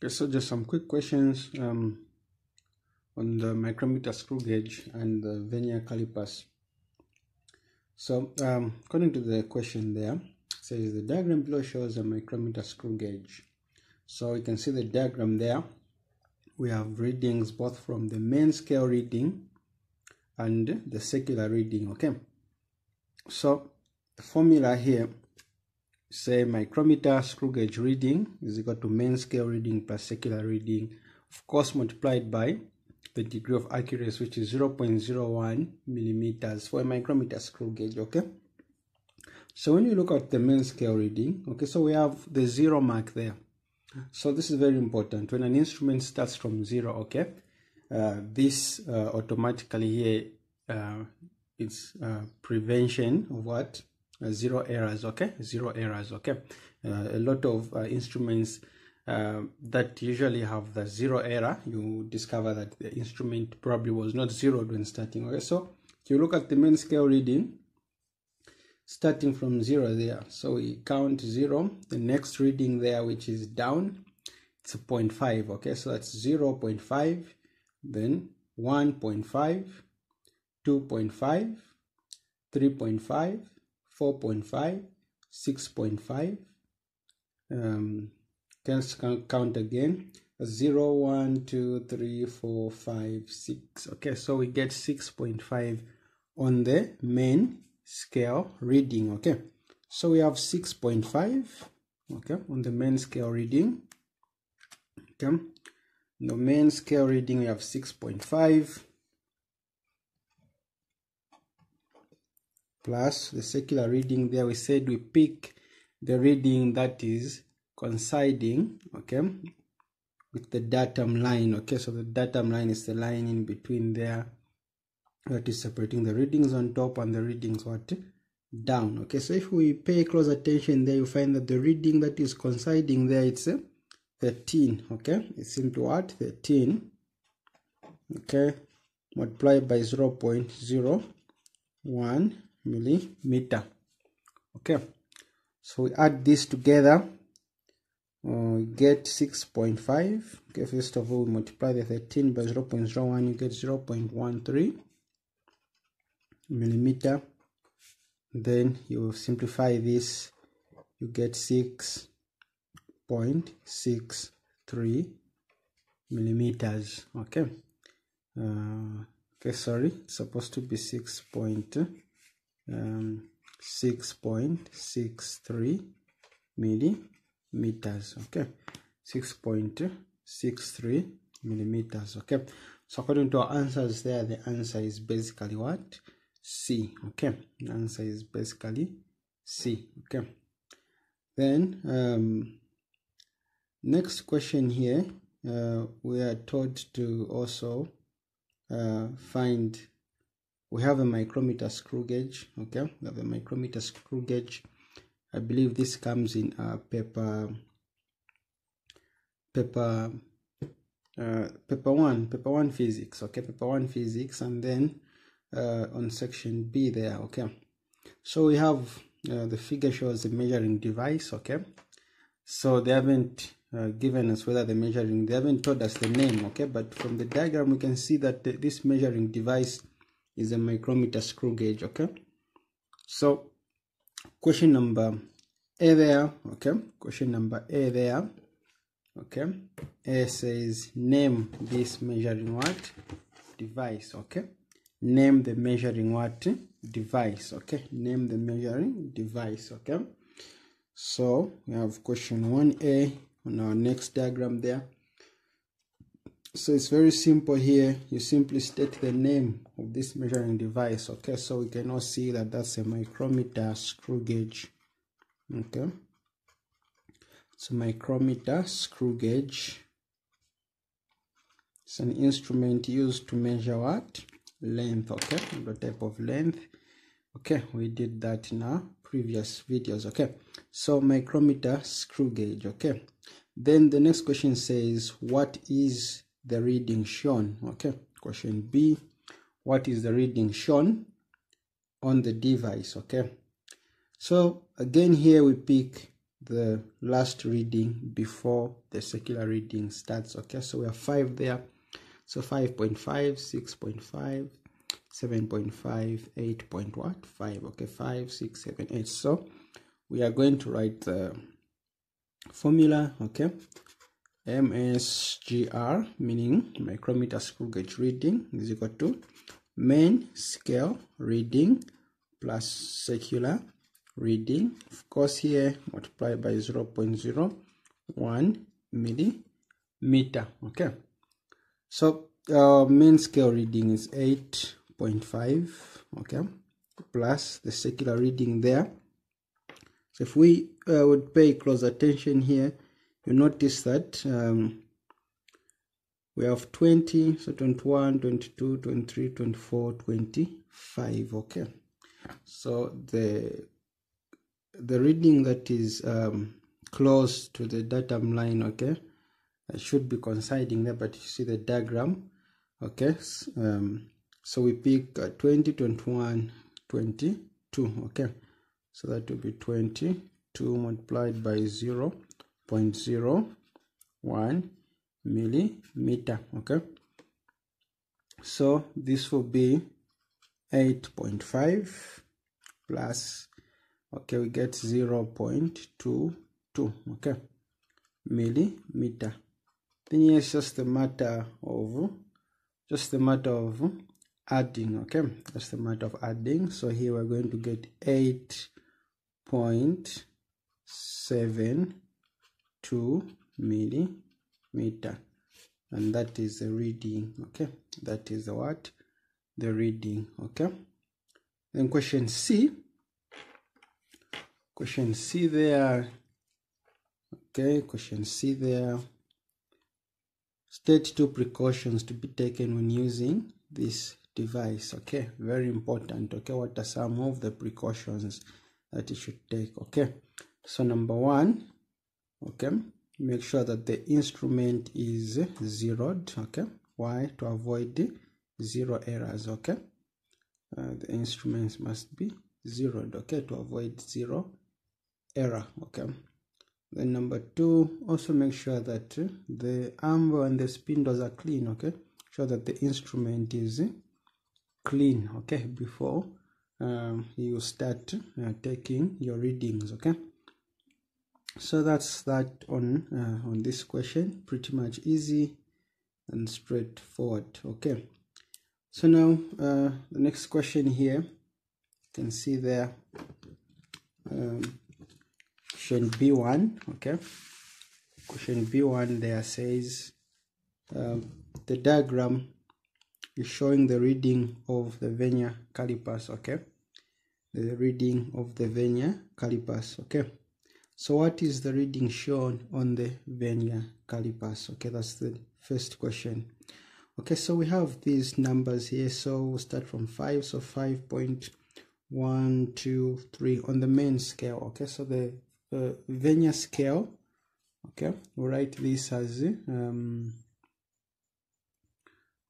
Okay, so just some quick questions um, on the micrometer screw gauge and the vernier calipers. So um, according to the question there, says the diagram below shows a micrometer screw gauge. So you can see the diagram there. We have readings both from the main scale reading and the circular reading, okay? So the formula here say micrometer screw gauge reading is equal to main scale reading plus circular reading of course multiplied by the degree of accuracy which is 0.01 millimeters for a micrometer screw gauge okay? So when you look at the main scale reading okay so we have the zero mark there. So this is very important. When an instrument starts from zero okay uh, this uh, automatically here uh, it's uh, prevention of what zero errors okay? Zero errors okay? Uh, a lot of uh, instruments uh, that usually have the zero error you discover that the instrument probably was not zeroed when starting okay? So if you look at the main scale reading starting from zero there so we count zero the next reading there which is down it's a 0.5 okay? So that's 0 0.5 then 1.5 2.5 3.5 4.5 6.5 um let's count again. 0 1 2 3 4 5 6 okay so we get 6.5 on the main scale reading okay? So we have 6.5 okay on the main scale reading. Okay the main scale reading we have 6.5 plus the circular reading there we said we pick the reading that is coinciding okay with the datum line okay so the datum line is the line in between there that is separating the readings on top and the readings what? Down okay so if we pay close attention there you find that the reading that is coinciding there it's uh, 13 okay it's into what? 13 okay multiplied by 0 0.01 millimeter. Okay. So we add this together uh, get 6.5 okay first of all we multiply the 13 by 0 0.01 you get 0 0.13 millimeter. Then you simplify this you get 6.63 millimeters. Okay. Uh, okay sorry it's supposed to be 6. Um, 6.63 millimeters okay? 6.63 millimeters okay? So according to our answers there the answer is basically what? C okay? The answer is basically c okay? Then um next question here uh, we are told to also uh, find we have a micrometer screw gauge okay? We have a micrometer screw gauge. I believe this comes in uh, paper paper uh, paper one paper one physics okay? Paper one physics and then uh, on section b there okay? So we have uh, the figure shows the measuring device okay? So they haven't uh, given us whether the measuring they haven't told us the name okay? But from the diagram we can see that this measuring device is a micrometer screw gauge okay? So question number a there okay? Question number a there okay? A says name this measuring what? Device okay? Name the measuring what? Device okay? Name the measuring device okay? So we have question 1a on our next diagram there so it's very simple here. You simply state the name of this measuring device okay? So we can all see that that's a micrometer screw gauge okay? So micrometer screw gauge. It's an instrument used to measure what? Length okay? The type of length. Okay we did that in our previous videos okay? So micrometer screw gauge okay? Then the next question says what is the reading shown okay question b. What is the reading shown on the device? Okay. So again here we pick the last reading before the circular reading starts. Okay so we have 5 there. So 5.5 6.5 7.5 8 point what? 5 okay 5 6 7 8 so we are going to write the formula. Okay msgr meaning micrometer screw gauge reading is equal to main scale reading plus circular reading. Of course here multiply by 0 0.01 millimeter okay? So our main scale reading is 8.5 okay? Plus the circular reading there. So if we uh, would pay close attention here you notice that um, we have 20 so 21 22 23 24 25 okay. So the the reading that is um, close to the datum line okay it should be coinciding there but you see the diagram okay um, so we pick uh, 20 21 22 okay. So that will be 22 multiplied by 0 0.01 millimeter okay? So this will be 8.5 plus okay we get 0 0.22 okay? Millimeter. Then it's just a matter of just a matter of adding okay? That's the matter of adding. So here we're going to get 8.72 millimeter. And that is the reading okay? That is the what? The reading okay? Then question c. Question c there okay? Question c there. State two precautions to be taken when using this device okay? Very important okay? What are some of the precautions that you should take okay? So number one okay. Make sure that the instrument is zeroed okay? Why? To avoid zero errors okay? Uh, the instruments must be zeroed okay? To avoid zero error okay? Then number two also make sure that the anvil and the spindles are clean okay? Sure that the instrument is clean okay? Before um, you start uh, taking your readings okay so that's that on uh, on this question. Pretty much easy and straightforward. Okay. So now uh, the next question here. You can see there um, question b1 okay. Question b1 there says um, the diagram is showing the reading of the vernier calipers okay. The reading of the vernier calipers okay so what is the reading shown on the vernier calipers okay that's the first question. Okay so we have these numbers here. So we'll start from 5 so 5.1 2 3 on the main scale. Okay so the uh, vernier scale. Okay we'll write this as um,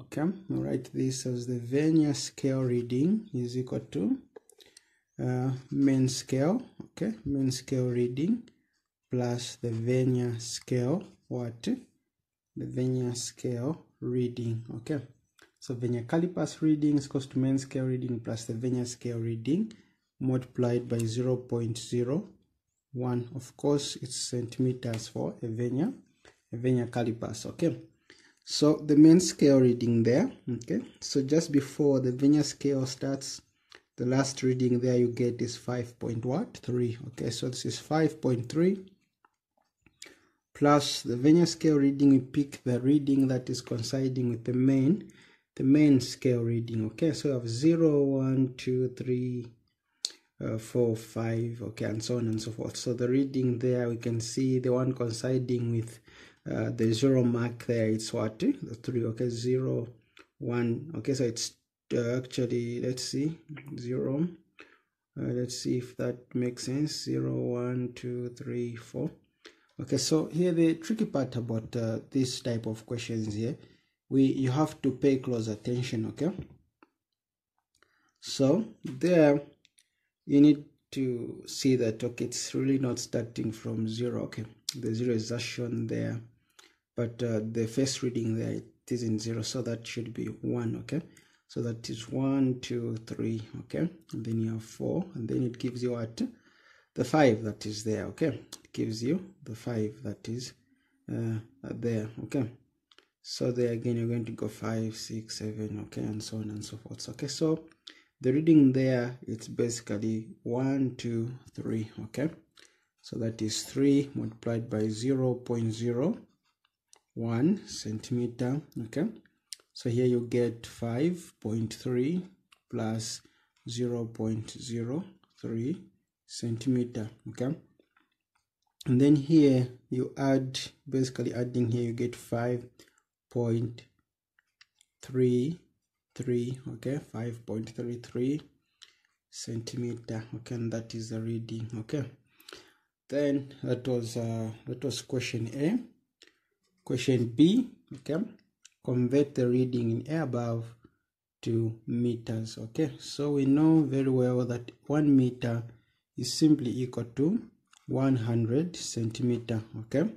okay we'll write this as the vernier scale reading is equal to uh, main scale okay main scale reading plus the vernier scale what? The vernier scale reading okay. So vernier calipers reading is equals to main scale reading plus the vernier scale reading multiplied by 0 0.01 of course it's centimeters for a vernier a vernier calipers okay. So the main scale reading there okay. So just before the vernier scale starts the last reading there you get is 5 point what? 3 okay so this is 5.3 plus the vernier scale reading we pick the reading that is coinciding with the main the main scale reading. Okay so we have 0 1 2 3 uh, 4 5 okay and so on and so forth. So the reading there we can see the one coinciding with uh, the zero mark there it's what? The 3 okay 0 1 okay so it's uh, actually let's see 0 uh, let's see if that makes sense. 0 1 2 3 4 okay so here the tricky part about uh, this type of questions here. We you have to pay close attention okay? So there you need to see that okay it's really not starting from zero okay? The zero is shown there but uh, the first reading there it isn't zero so that should be one okay so that is one two three okay? And then you have four and then it gives you what? The five that is there okay? It gives you the five that is uh, there okay? So there again you're going to go five six seven okay? And so on and so forth okay? So the reading there it's basically one two three okay? So that is 3 multiplied by 0 0.01 centimeter okay so here you get 5.3 plus 0 0.03 centimeter okay? And then here you add basically adding here you get 5.33 okay? 5.33 centimeter okay? And that is the reading okay? Then that was uh, that was question a. Question b okay convert the reading in a above to meters okay? So we know very well that one meter is simply equal to 100 centimeter okay?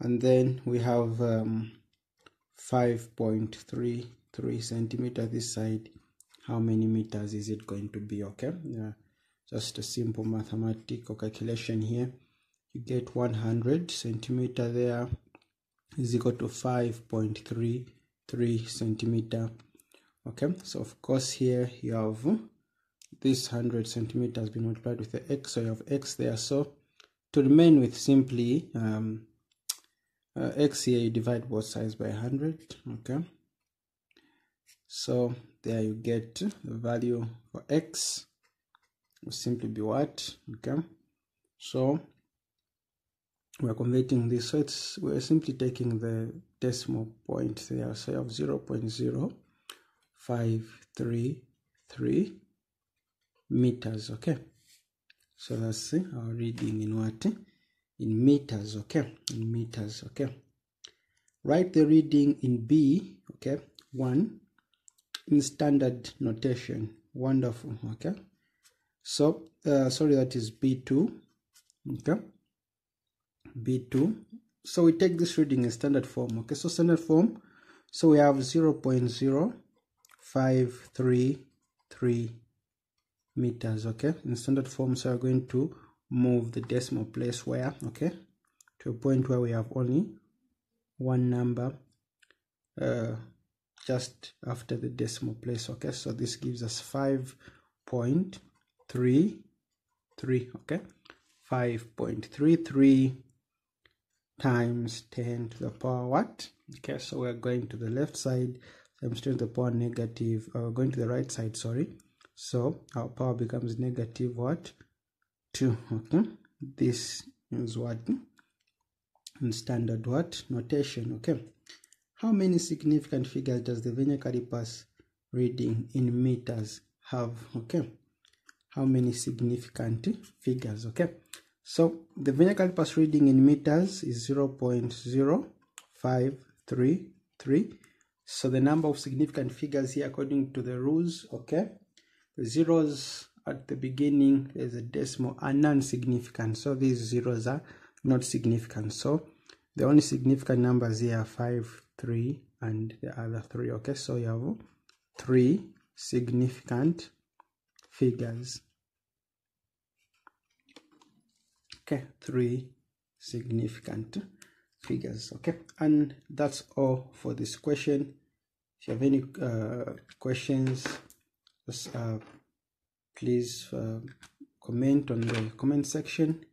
And then we have um, 5.33 centimeter. This side how many meters is it going to be okay? Yeah just a simple mathematical calculation here. You get 100 centimeter there is equal to 5.33 centimeter. Okay so of course here you have this 100 centimeter has been multiplied with the x so you have x there. So to remain with simply um, uh, x here you divide both sides by 100 okay? So there you get the value for x will simply be what? Okay so we're converting this so it's we're simply taking the decimal point there. So you have 0 0.0533 meters okay? So that's our reading in what? In meters okay? In meters okay? Write the reading in b okay? One in standard notation. Wonderful okay? So uh, sorry that is b2 okay b2 so we take this reading in standard form okay? So standard form so we have 0 0.0533 meters okay? In standard form so we're going to move the decimal place where okay? To a point where we have only one number uh, just after the decimal place okay? So this gives us 5 point three three okay? 5.33 times 10 to the power what? Okay so we're going to the left side. I'm still to the power negative uh, going to the right side sorry. So our power becomes negative what? 2 okay. This is what? In standard what? Notation okay. How many significant figures does the vernier calipers reading in meters have okay? How many significant figures okay so the vernier calipers reading in meters is 0 0.0533 so the number of significant figures here according to the rules okay? The zeros at the beginning there's a decimal are non-significant. So these zeros are not significant. So the only significant numbers here are 5 3 and the other three okay? So you have three significant figures okay three significant figures okay? And that's all for this question. If you have any uh, questions just uh, please uh, comment on the comment section